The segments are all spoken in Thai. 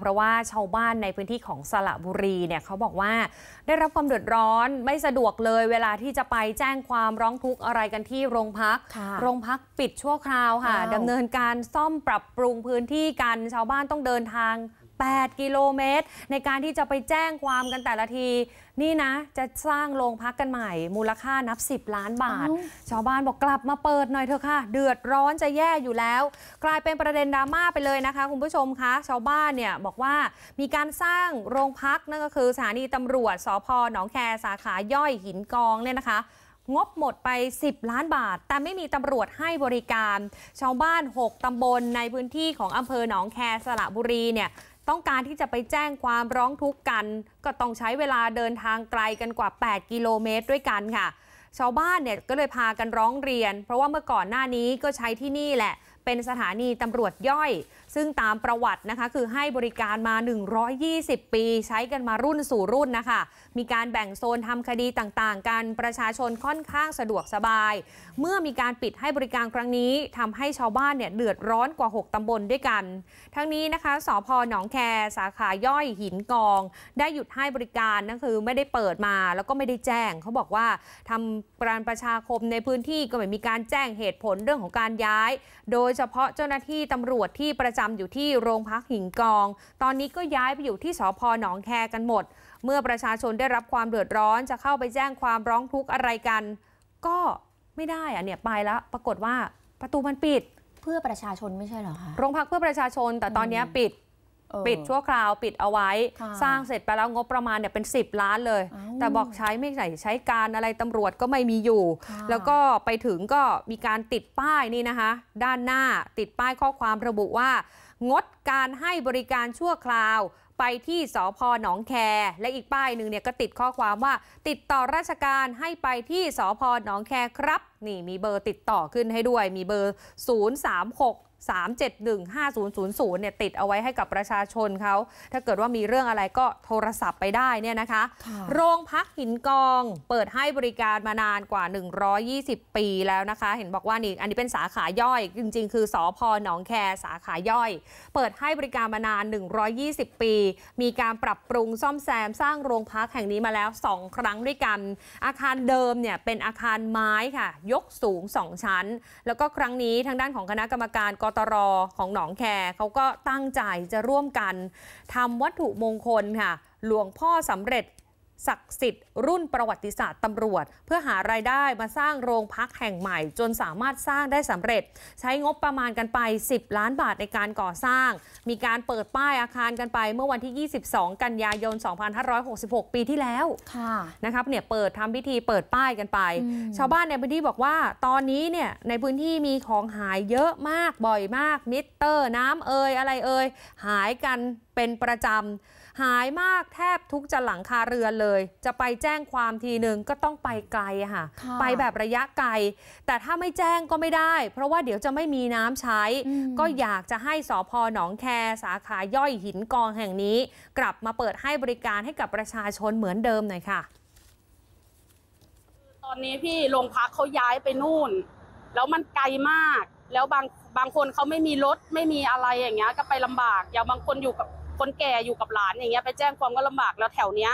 เพราะว่าชาวบ้านในพื้นที่ของสระบุรีเนี่ยเขาบอกว่าได้รับความเดือดร้อนไม่สะดวกเลยเวลาที่จะไปแจ้งความร้องทุกข์อะไรกันที่โรงพักค่ะโรงพักปิดชั่วคราวค่ะอ้าวดำเนินการซ่อมปรับปรุงพื้นที่กันชาวบ้านต้องเดินทาง 8 กิโลเมตร ในการที่จะไปแจ้งความกันแต่ละที นี่นะ จะสร้างโรงพักกันใหม่ มูลค่านับ 10 ล้านบาทอ้าวชาวบ้านบอกกลับมาเปิดหน่อยเถอะค่ะ เดือดร้อนจะแย่อยู่แล้ว กลายเป็นประเด็นดราม่าไปเลยนะคะ คุณผู้ชมคะ ชาวบ้านเนี่ยบอกว่ามีการสร้างโรงพักนั่นก็คือสถานีตำรวจสพหนองแคสาขาย่อยหินกองเนี่ยนะคะงบหมดไป 10 ล้านบาท แต่ไม่มีตำรวจให้บริการ ชาวบ้าน 6 ตำบลในพื้นที่ของอำเภอหนองแคสระบุรีเนี่ย ต้องการที่จะไปแจ้งความร้องทุกข์กัน ก็ต้องใช้เวลาเดินทางไกลกันกว่า 8 กิโลเมตรด้วยกันค่ะ ชาวบ้านเนี่ยก็เลยพากันร้องเรียน เพราะว่าเมื่อก่อนหน้านี้ก็ใช้ที่นี่แหละ เป็นสถานีตำรวจย่อย ซึ่งตามประวัตินะคะคือให้บริการมา 120 ปี ใช้กันมารุ่นสู่รุ่นนะคะ มีการแบ่งโซนทำคดีต่างๆ กัน ประชาชนค่อนข้างสะดวกสบาย เมื่อมีการปิดให้บริการครั้งนี้ทำให้ชาวบ้านเนี่ยเดือดร้อนกว่า 6ตำบลด้วยกัน ทั้งนี้นะคะสพหนองแคสาขาย่อยหินกอง ได้หยุดให้บริการนั่นคือไม่ได้เปิดมาแล้วก็ไม่ได้แจ้ง เขาบอกว่าทำการประชาคมในพื้นที่ก็ไม่มีการแจ้งเหตุผลเรื่องของการย้าย โดยเฉพาะเจ้าหน้าที่ตำรวจที่ประจำอยู่ที่โรงพักหินกอง ตอนนี้ก็ย้ายไปอยู่ที่สพหนองแคกันหมด เมื่อประชาชนได้รับความเดือดร้อนจะเข้าไปแจ้งความร้องทุกข์อะไรกัน ก็ไม่ได้อะเนี่ยไปแล้ว ปรากฏว่าประตูมันปิด เพื่อประชาชนไม่ใช่เหรอคะ โรงพักเพื่อประชาชนแต่ตอนเนี้ยอืมปิดเออ ปิดชั่วคราวปิดเอาไว้ค่ะสร้างเสร็จไปแล้วงบประมาณเนี่ยเป็น 10 ล้านเลยอ้าวแต่บอกใช้ไม่ใส่ใช้การอะไรตำรวจก็ไม่มีอยู่ค่ะแล้วก็ไปถึงก็มีการติดป้ายนี่นะคะ ด้านหน้าติดป้ายข้อความระบุว่า งดการให้บริการชั่วคราวไปที่สพหนองแค และอีกป้ายหนึ่งเนี่ยก็ติดข้อความว่า ติดต่อราชการให้ไปที่สพหนองแคครับ นี่มีเบอร์ติดต่อขึ้นให้ด้วยมีเบอร์ 036 371 5000 เนี่ยติดเอาไว้ให้กับประชาชนเขา ถ้าเกิดว่ามีเรื่องอะไรก็โทรศัพท์ไปได้เนี่ยนะคะค่ะโรงพักหินกองเปิดให้บริการมานานกว่า 120 ปีแล้วนะคะ เห็นบอกว่านี่อันนี้เป็นสาขาย่อย จริง ๆ คือสอพหนองแคสาขาย่อย เปิดให้บริการมานาน 120 ปี มีการปรับปรุงซ่อมแซมสร้างโรงพักแห่งนี้มาแล้ว 2 ครั้งด้วยกัน อาคารเดิมเนี่ยเป็นอาคารไม้ค่ะ ยกสูง 2 ชั้น แล้วก็ครั้งนี้ทางด้านของคณะกรรมการกตรของหนองแคเขาก็ตั้งใจจะร่วมกันทำวัตถุมงคลค่ะ หลวงพ่อสำเร็จ ศักดิ์สิทธิ์รุ่นประวัติศาสตร์ตำรวจ เพื่อหารายได้มาสร้างโรงพักแห่งใหม่ จนสามารถสร้างได้สำเร็จ ใช้งบประมาณกันไป 10 ล้านบาทในการก่อสร้าง มีการเปิดป้ายอาคารกันไปเมื่อวันที่ 22 กันยายน 2566 ปีที่แล้วค่ะนะครับเนี่ยเปิดทำพิธีเปิดป้ายกันไปอืมชาวบ้านในพื้นที่บอกว่า ตอนนี้เนี่ยในพื้นที่มีของหายเยอะมากบ่อยมากมิเตอร์น้ำเอ่ยอะไรเอ่ยหายกันเป็นประจำหายมากแทบทุกจะหลังคาเรือนเลยจะไปแจ้งความทีหนึ่งก็ต้องไปไกลอะค่ะค่ะ ไปแบบระยะไกล แต่ถ้าไม่แจ้งก็ไม่ได้ เพราะว่าเดี๋ยวจะไม่มีน้ำใช้อืมก็อยากจะให้สอพอหนองแคสาขาย่อยหินกองแห่งนี้ กลับมาเปิดให้บริการให้กับประชาชนเหมือนเดิมหน่อยค่ะ ตอนนี้พี่โรงพักเขาย้ายไปนู่น แล้วมันไกลมาก แล้วบางบางคนเขาไม่มีรถไม่มีอะไรอย่างเงี้ยก็ไปลำบากอย่างบางคนอยู่กับคนแก่อยู่กับหลานอย่างเงี้ยไปแจ้งความก็ลำบากแล้วแถวเนี้ย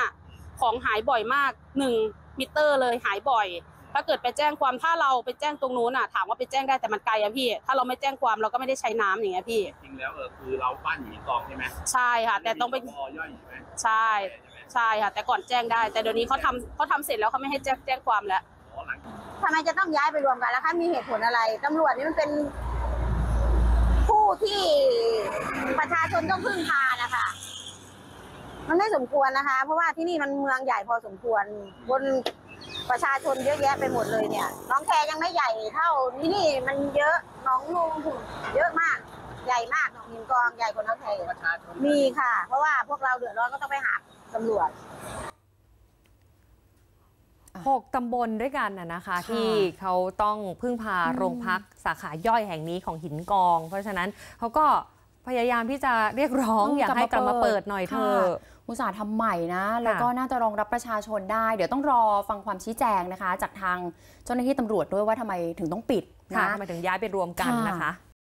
ของหายบ่อยมากหนึ่งมิเตอร์เลยหายบ่อย ถ้าเกิดไปแจ้งความถ้าเราไปแจ้งตรงนู้นอะถามว่าไปแจ้งได้แต่มันไกลอะพี่ ถ้าเราไม่แจ้งความเราก็ไม่ได้ใช้น้ำอย่างเงี้ยพี่ จริงแล้วเออคือเราบ้านอยู่หินกองใช่ไหมใช่ค่ะ แต่ต้องไปมีสพย่อยใช่ไหมใช่ใช่ค่ะ แต่ก่อนแจ้งได้ แต่เดี๋ยวนี้เขาทำเขาทำเสร็จแล้วเขาไม่ให้แจ้งแจ้งความแล้ว อ๋อหลัง ทำไมจะต้องย้ายไปรวมกันแล้วคะ มีเหตุผลอะไร ตำรวจนี่มันเป็นผู้ที่ประชาชนต้องพึ่งพานะคะ มันไม่สมควรนะคะ เพราะว่าที่นี่มันเมืองใหญ่พอสมควรบนประชาชนเยอะแยะไปหมดเลยเนี่ยน้องแคยังไม่ใหญ่เท่าที่นี่มันเยอะหน้องลุงเยอะมาก ใหญ่มากหนองหินกองใหญ่กว่าน้องแคอีกประชาชนมีค่ะ เพราะว่าพวกเราเดือดร้อนก็ต้องไปหาตำรวจ6ตำบลด้วยกันนะนะคะค่ะที่เขาต้องพึ่งพาอืมโรงพักสาขาย่อยแห่งนี้ของหินกอง เพราะฉะนั้นเขาก็พยายามที่จะเรียกร้องเอออยากให้กลับมาเปิเปิดดหน่อยเถค่ะอะ อุตสาห์ทำใหม่นะ แล้วก็น่าจะรองรับประชาชนได้ เดี๋ยวต้องรอฟังความชี้แจงนะคะ จากทางเจ้าหน้าที่ตำรวจด้วยว่าทำไมถึงต้องปิดค่ะนะทำไมถึงย้ายไปรวมกันค่ะนะคะ